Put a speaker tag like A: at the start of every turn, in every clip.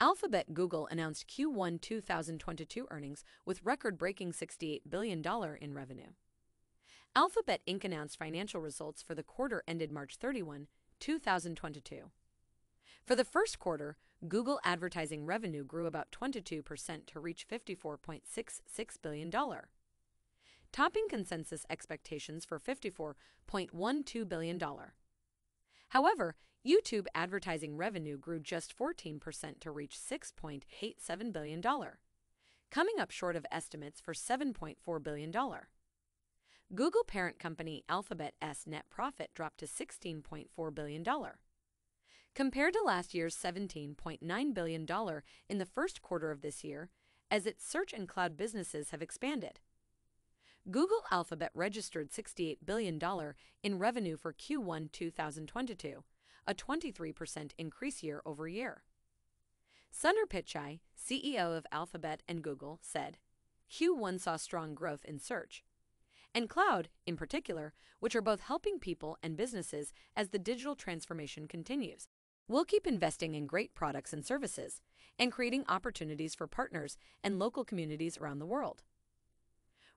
A: Alphabet Google announced Q1 2022 earnings with record breaking $68 billion in revenue. Alphabet Inc. announced financial results for the quarter ended March 31, 2022. For the first quarter, Google advertising revenue grew about 22% to reach $54.66 billion, topping consensus expectations for $54.12 billion. However, YouTube advertising revenue grew just 14% to reach $6.87 billion, coming up short of estimates for $7.4 billion. Google parent company Alphabet's net profit dropped to $16.4 billion, compared to last year's $17.9 billion in the first quarter of this year, as its search and cloud businesses have expanded. Google Alphabet registered $68 billion in revenue for Q1 2022, a 23% increase year over year. Sundar Pichai, CEO of Alphabet and Google, said, Q1 saw strong growth in search and cloud, in particular, which are both helping people and businesses as the digital transformation continues. We'll keep investing in great products and services and creating opportunities for partners and local communities around the world.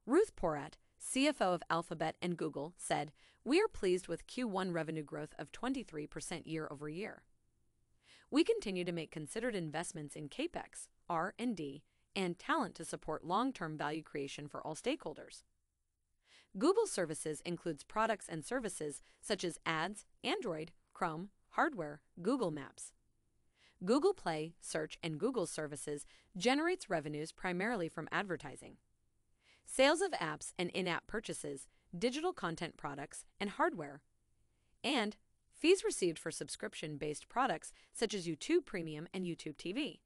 A: Ruth Porat, CFO of Alphabet and Google, said, We are pleased with Q1 revenue growth of 23% year over year. We continue to make considered investments in CAPEX, R&D, and talent to support long-term value creation for all stakeholders. Google Services includes products and services such as Ads, Android, Chrome, hardware, Google Maps. Google Play, Search, and Google Services generates revenues primarily from advertising sales of apps and in app purchases, digital content products, and hardware, and fees received for subscription based products such as YouTube Premium and YouTube TV.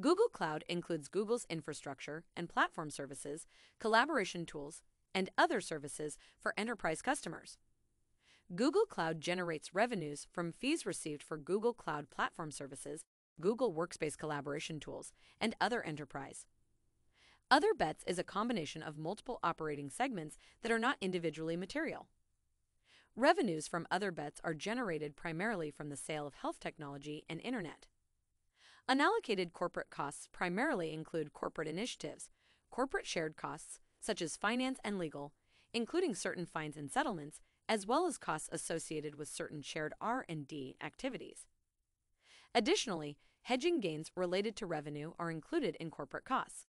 A: Google Cloud includes Google's infrastructure and platform services, collaboration tools, and other services for enterprise customers. Google Cloud generates revenues from fees received for Google Cloud Platform Services, Google Workspace collaboration tools, and other enterprise. Other bets is a combination of multiple operating segments that are not individually material. Revenues from other bets are generated primarily from the sale of health technology and internet. Unallocated corporate costs primarily include corporate initiatives, corporate shared costs such as finance and legal, including certain fines and settlements, as well as costs associated with certain shared R&D activities. Additionally, hedging gains related to revenue are included in corporate costs.